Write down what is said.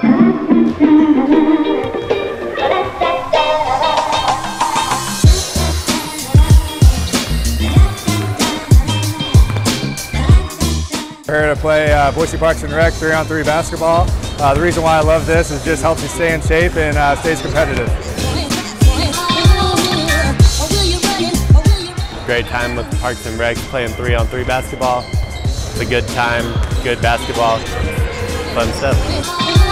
We're here to play uh, Boise Parks and Rec three on three basketball. Uh, the reason why I love this is just helps me stay in shape and uh, stays competitive. Great time with Parks and Rec playing three on three basketball. It's a good time, good basketball, fun stuff.